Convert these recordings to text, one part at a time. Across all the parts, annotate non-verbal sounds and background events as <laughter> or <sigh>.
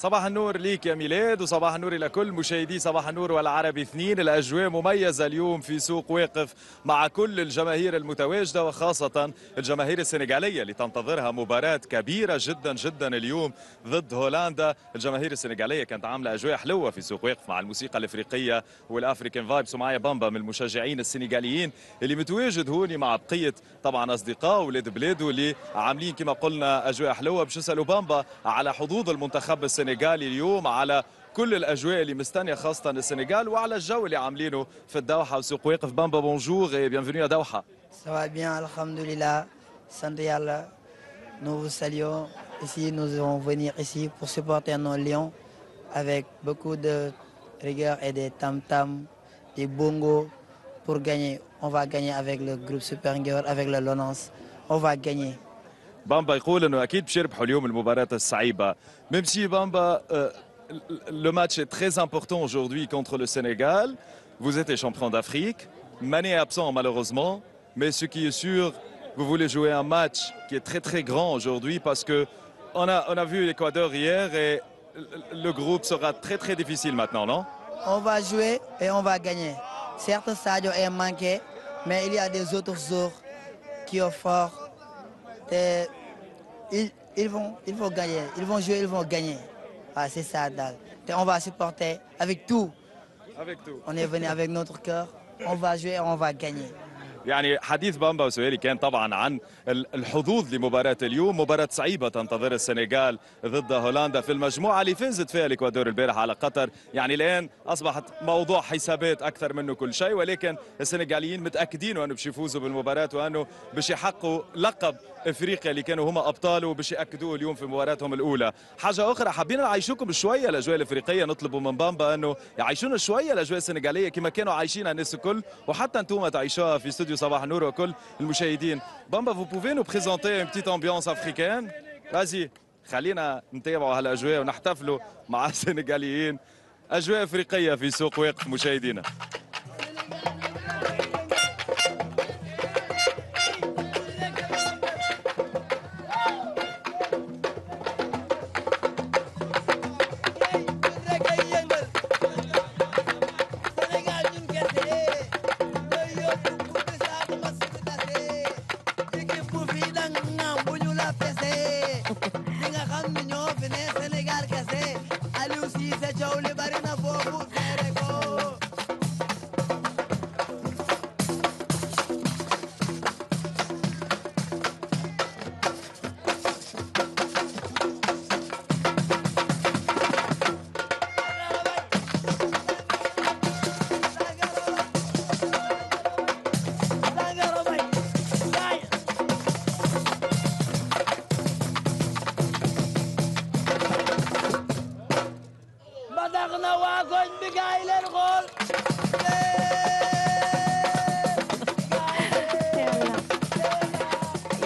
صباح النور ليك يا ميلاد وصباح النور إلى كل مشاهدي صباح النور والعربي اثنين. الأجواء مميزة اليوم في سوق واقف مع كل الجماهير المتواجدة وخاصة الجماهير السنغالية اللي تنتظرها مباراة كبيرة جدا جدا اليوم ضد هولندا. الجماهير السنغالية كانت عاملة أجواء حلوة في سوق واقف مع الموسيقى الإفريقية وال African vibes. ومعايا بامبا من المشجعين السنغاليين اللي متواجد هوني مع بقية طبعا أصدقاء ولاد بلاده اللي عاملين كما قلنا أجواء حلوة. باش نسألوا بامبا على حظوظ المنتخب السنغالي. اليوم على كل الاجواء اللي مستنيه خاصه السنغال وعلى الجو اللي عاملينه في الدوحه وسوق واقف بامبا بونجور et bienvenue à Doha. Ça va bien, Alhamdulillah. Sant Yallah. Nous vous saluons. Ici, nous allons venir ici pour supporter nos lions avec beaucoup de rigueur et des tam-tams, des bongos pour gagner. On va gagner avec le groupe Super Girl, avec le Lonance. On va gagner. بامبا يقول انه اكيد باش يربحوا اليوم المباراه الصعيبه même si بامبا euh, le match est très important aujourd'hui contre le Sénégal vous êtes les champions d'Afrique Mané est absent malheureusement mais ce qui est sûr vous voulez jouer un match qui est très très grand aujourd'hui parce que on a, on a vu l'Équateur hier et le groupe sera très très difficile maintenant non On va jouer et on va gagner. Certes, Sadio est manqué, mais il y a des autres joueurs qui sont forts. Et Ils, ils vont, ils vont gagner. Ils vont jouer, ils vont gagner. Ah, c'est ça, Dal. Et on va supporter avec tout. avec tout On est venu avec notre cœur. On va jouer et on va gagner. يعني حديث بامبا وسؤالي كان طبعا عن ال- الحظوظ لمباراة اليوم مباراة صعيبة تنتظر السنغال ضد هولندا في المجموعة اللي فازت فيها الإكوادور البارح على قطر يعني الآن أصبحت موضوع حسابات أكثر منه كل شيء ولكن السنغاليين متأكدين أنه باش يفوزوا بالمباراة وأنه باش يحققوا لقب افريقيا اللي كانوا هما أبطال وباش ياكدوه اليوم في مباراتهم الأولى. حاجة أخرى حابين نعيشوكم شوية الأجواء الإفريقية نطلبوا من بامبا إنه يعيشونا شوية الأجواء السنغالية كما كانوا عايشينها الناس الكل وحتى أنتم تعيشوها في استوديو صباح النور وكل المشاهدين. بامبا vous pouvez nous présenter une petite ambiance africaine vas-y خلينا نتابعوا هالأجواء ونحتفلوا مع <laughs> السنغاليين. أجواء إفريقية في سوق واقف مشاهدينا.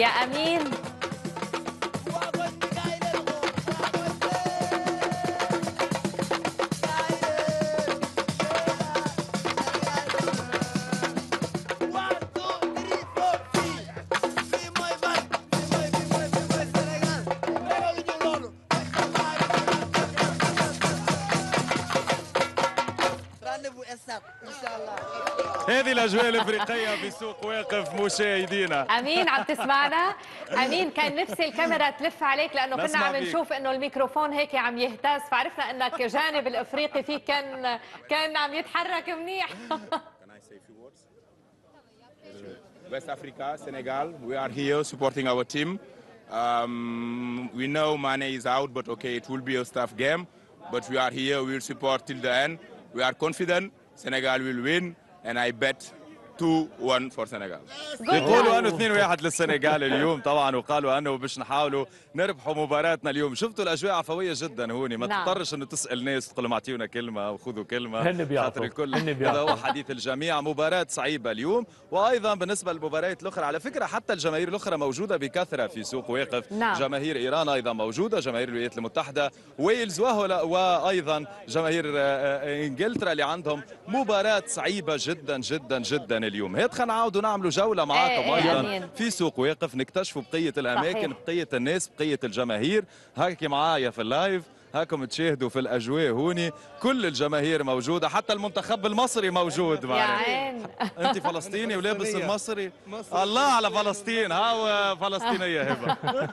يا امين واكن هذه الأجواء الإفريقية في سوق واقف مشاهدينا أمين عم تسمعنا أمين كان نفسي الكاميرا تلف عليك لأنه كنا عم نشوف إنه الميكروفون هيك عم يهتز فعرفنا إنك جانب الإفريقي فيك كان كان عم يتحرك منيح West Africa, Senegal, we are here supporting our team. Um, we know Mane is out, but okay, it will be a tough game. But we are here, we will support till the end. We are confident Senegal will win. And I bet 2-1 for Senegal. يقولوا انه 2 1 للسنغال اليوم طبعا وقالوا أنه باش نحاولوا نربحوا مباراتنا اليوم شفتوا الأجواء عفوية جدا هوني ما نعم. تضطرش إنه تسأل ناس تقول لهم أعطيونا كلمة أو خذوا كلمة هن بيعطوا. خاطر الكل هن هذا. هو حديث الجميع مباراة صعيبة اليوم وأيضا بالنسبة للمباريات الأخرى على فكرة حتى الجماهير الأخرى موجودة بكثرة في سوق واقف نعم. جماهير إيران أيضا موجودة جماهير الولايات المتحدة ويلز وأيضا جماهير آه، آه، إنجلترا اللي عندهم مباراة صعيبة جدا جدا جدا اليوم هات خلينا نعاودوا نعملوا جولة معاكم إيه، إيه، أيضا. في سوق واقف نكتشفوا بقية الأماكن صحيح. بقية الناس بقية الجماهير هاكي معايا في ال live هاكم تشاهدوا في الأجواء هوني كل الجماهير موجودة حتى المنتخب المصري موجود يا معنا عين أنت فلسطيني ولابس. المصري مصري. الله على فلسطين هاو فلسطينية هبة <laughs>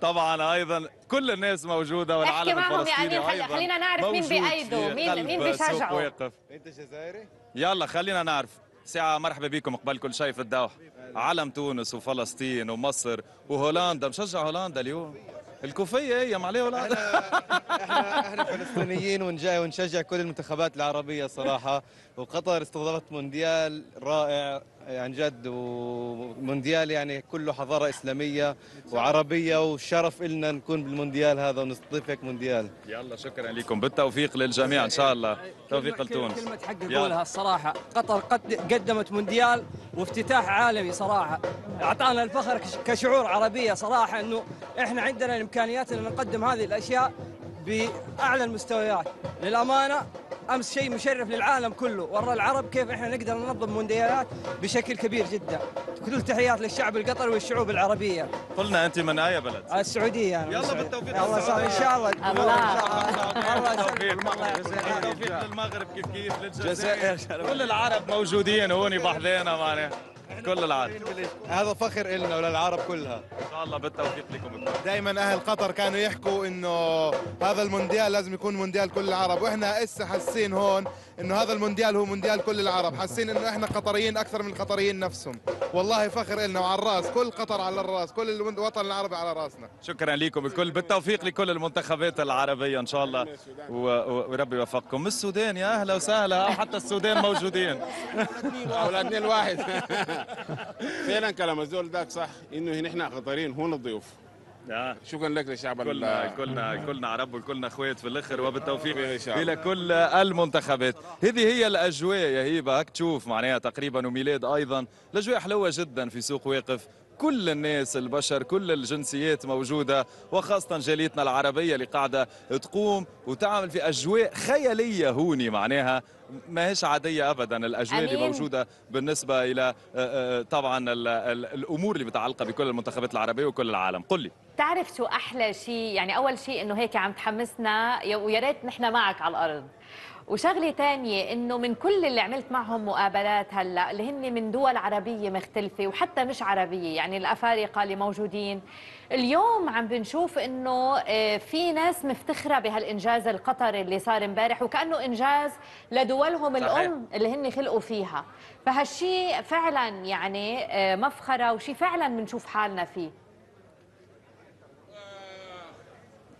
طبعا أيضا كل الناس موجودة والعالم الفلسطيني أيضاً خلينا نعرف مين في مين- مين بيشجعه. أنت جزائري؟ يلا خلينا نعرف. ساعة مرحبا بكم قبل كل شيء في الدوحة. علم تونس وفلسطين ومصر وهولندا. مشجع هولندا اليوم. الكوفية هي عليه ولا؟ إحنا إحنا فلسطينيين ونجاي ونشجع كل المنتخبات العربية صراحة. وقطر استضافت مونديال رائع عن جد ومونديال يعني كله حضارة إسلامية وعربية. وشرف لنا نكون بالمونديال هذا ونستضيفك مونديال. يلا شكرا لكم. بالتوفيق للجميع إن شاء الله. توفيق لتونس كلمة حق يلا. أقولها الصراحة. قطر قد قدمت مونديال وافتتاح عالمي صراحة. أعطانا الفخر كش- كشعور عربية صراحة أنه إحنا عندنا الإمكانيات أن نقدم هذه الأشياء بأعلى المستويات. للأمانة أمس شيء مشرف للعالم كله. ورا العرب كيف إحنا نقدر ننظم مونديالات بشكل كبير جدا. كل تحيات للشعب القطري والشعوب العربية. قلنا أنت من أي بلد؟ السعودية. أنا يلا. بالتوفيق. الله. يسلمك إن شاء الله. الله. الله بالتوفيق للمغرب كيف كيف للجزائر. كل العرب موجودين هون بحذانا معنا كل العرب هذا فخر لنا وللعرب كلها. إن شاء الله بالتوفيق لكم دائما أهل قطر كانوا يحكوا إنه هذا المونديال لازم يكون مونديال كل العرب. وإحنا هسه حاسين هون إنه هذا المونديال هو مونديال كل العرب. حاسين إنه إحنا قطريين أكثر من القطريين نفسهم. والله فخر لنا وعلى الراس. كل قطر على الراس. كل الوطن العربي على راسنا. شكرا لكم الكل. بالتوفيق لكل المنتخبات العربية إن شاء الله. وربي يوفقكم. من السودان يا أهلا وسهلا. حتى السودان موجودين. اولادنا الواحد <laughs> فعلا كلام الزول ذاك صح. إنه نحن قطرين هون الضيوف. شكرا لك للشعب كلنا كلنا كلنا عرب وكلنا اخوات في الأخر وبالتوفيق. إلى كل المنتخبات. هذه هي الأجواء يا هيبة. هك تشوف معناها تقريبا وميلاد أيضا. الأجواء حلوة جدا في سوق واقف. كل الناس البشر كل الجنسيات موجودة وخاصة جاليتنا العربية اللي قاعدة تقوم وتعمل في أجواء خيالية هوني معناها. ما هيش عادية أبدا الأجواء اللي. موجودة بالنسبة إلى آه، آه، طبعا ال- ال- الأمور اللي متعلقة بكل المنتخبات العربية وكل العالم. قل لي. بتعرف شو أحلى شيء؟ يعني أول شيء إنه هيك عم تحمسنا يا- ويا ريت نحن معك على الأرض. وشغلة تانية إنه من كل اللي عملت معهم مقابلات هلأ اللي هن من دول عربية مختلفة وحتى مش عربية يعني الأفارقة اللي موجودين. اليوم عم بنشوف إنه آه، في ناس مفتخرة بهالإنجاز القطري اللي صار امبارح وكأنه إنجاز لدولهم صحيح. الأم اللي هن خلقوا فيها. فهالشيء فعلا يعني آه، مفخرة وشيء فعلا بنشوف حالنا فيه.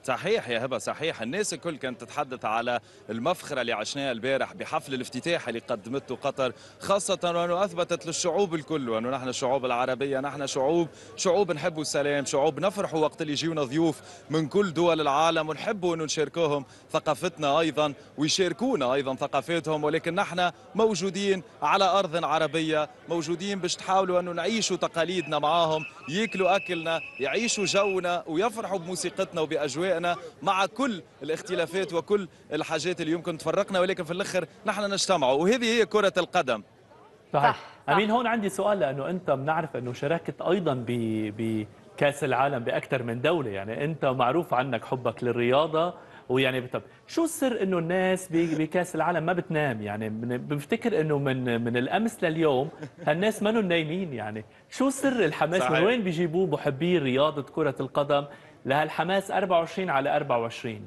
صحيح يا هبة صحيح. الناس الكل كانت تتحدث على المفخرة اللي عشناها البارح بحفل الافتتاح اللي قدمته قطر خاصة وأنه أثبتت للشعوب الكل وأنه نحن الشعوب العربية نحن شعوب شعوب نحبوا السلام شعوب نفرحوا وقت اللي يجيونا ضيوف من كل دول العالم ونحبوا أنه نشاركوهم ثقافتنا أيضا ويشاركونا أيضا ثقافاتهم ولكن نحن موجودين على أرض عربية موجودين باش تحاولوا أنه نعيشوا تقاليدنا معاهم. ياكلوا أكلنا يعيشوا جونا ويفرحوا بموسيقتنا وبأجواءنا مع كل الاختلافات وكل الحاجات اللي يمكن تفرقنا ولكن في الآخر نحن نجتمع. وهذه هي كرة القدم. صحيح. صح، صح. أمين هون عندي سؤال لأنه أنت بنعرف أنه شاركت أيضا ب بكأس العالم بأكثر من دولة. يعني أنت معروف عنك حبك للرياضة ويعني طب شو السر إنه الناس بكأس العالم ما بتنام؟ يعني بفتكر إنه من من الأمس لليوم هالناس ما نايمين يعني. شو سر الحماس؟ صحيح. من وين بيجيبوه محبي رياضة كرة القدم لهالحماس 24 على 24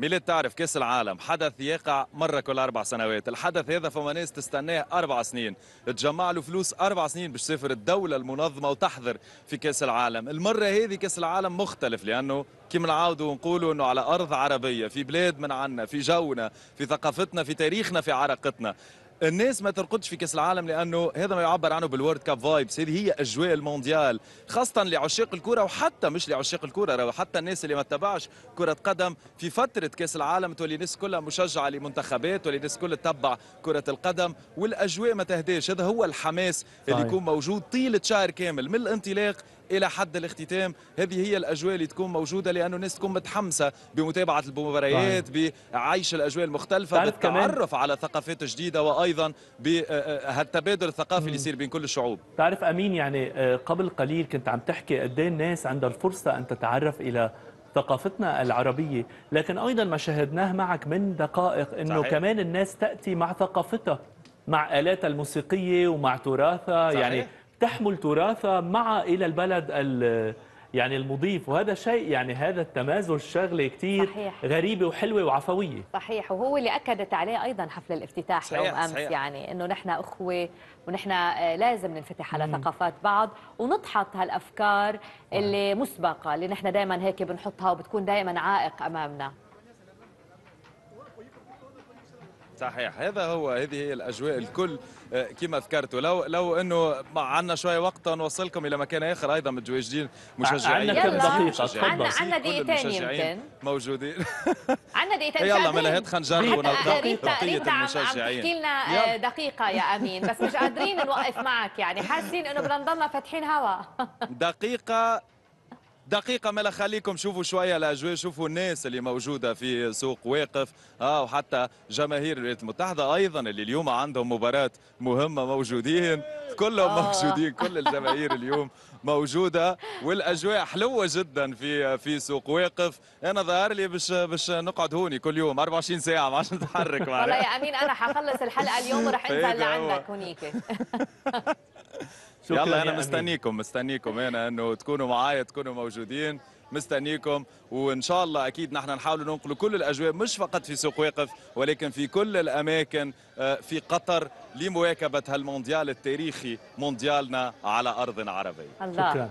ميلاد تعرف كأس العالم. حدث يقع مرة كل أربع سنوات. الحدث هذا فما ناس تستناه أربع سنين. تجمع له فلوس أربع سنين باش تسافر الدولة المنظمة وتحضر في كأس العالم. المرة هذه كأس العالم مختلف لأنه كما نعاودوا ونقولوا أنه على أرض عربية في بلاد من عنا في جونا في ثقافتنا في تاريخنا في عراقتنا الناس ما ترقدش في كأس العالم لأنه هذا ما يعبر عنه بال World Cup vibes هذه هي أجواء المونديال خاصة لعشاق الكرة وحتى مش لعشاق الكرة حتى الناس اللي ما تتبعش كرة قدم في فترة كأس العالم تولي الناس كلها مشجعة لمنتخبات تولي الناس كلها تتبع كرة القدم والأجواء ما تهداش هذا هو الحماس اللي. يكون موجود طيلة شهر كامل من الانطلاق إلى حد الاختتام. هذه هي الأجواء اللي تكون موجودة لأنه الناس تكون متحمسة بمتابعة المباريات بعيش الأجواء المختلفة بالتعرف على ثقافات جديدة وأيضا بهالتبادل الثقافي اللي يصير بين كل الشعوب. تعرف أمين يعني آه، قبل قليل كنت عم تحكي قد إيه الناس عندها الفرصة أن تتعرف إلى ثقافتنا العربية، لكن أيضا ما شاهدناه معك من دقائق إنه صحيح. كمان الناس تأتي مع ثقافتها مع آلاتها الموسيقية ومع تراثها. صحيح. يعني تحمل تراثها مع إلى البلد ال- يعني المضيف. وهذا شيء يعني هذا التمازج شغلة كثير صحيح. غريبة وحلوة وعفوية. صحيح. وهو اللي أكدت عليه أيضا حفل الافتتاح صحيح، يوم أمس صحيح. يعني إنه نحن أخوة ونحن آه، لازم ننفتح على ثقافات بعض ونضحط هالأفكار اللي مسبقة اللي نحن دائما هيك بنحطها وبتكون دائما عائق أمامنا. صحيح. هذا هو هذه هي الأجواء الكل آه، كما ذكرتوا لو لو إنه عندنا شوية وقت نوصلكم إلى مكان آخر أيضا متواجدين مشجعين. عندنا كم دقيقة؟ المشجعين. عندنا- دقيقتين يمكن. موجودين. <laughs> عندنا دقيقتين. يلا. ملهات خنجر حتى ونلتقي ريتا بقية المشجعين. تحكي لنا آه، دقيقة يا أمين. بس مش قادرين نوقف معك يعني. حاسين إنه بدنا نضلنا فاتحين هوا. <laughs> دقيقة دقيقة ملا خليكم شوفوا شوية الأجواء شوفوا الناس اللي موجودة في سوق واقف آه وحتى جماهير الولايات المتحدة أيضا اللي اليوم عندهم مباراة مهمة موجودين كلهم آه. موجودين كل الجماهير اليوم موجودة والأجواء حلوة جدا في في سوق واقف أنا ظهر لي باش باش نقعد هوني كل يوم 24 ساعة ما عادش نتحرك <laughs> والله يا أمين أنا حخلص الحلقة اليوم ورح أنزل. لعندك هونيك <laughs> شكراً يلا يا أنا. مستنيكم مستنيكم. أنا إنه تكونوا معايا تكونوا موجودين. مستنيكم. وإن شاء الله أكيد نحن نحاول ننقلوا كل الأجواء مش فقط في سوق واقف ولكن في كل الأماكن آه، في قطر لمواكبة هالمونديال التاريخي مونديالنا على أرض عربية. الله. شكراً.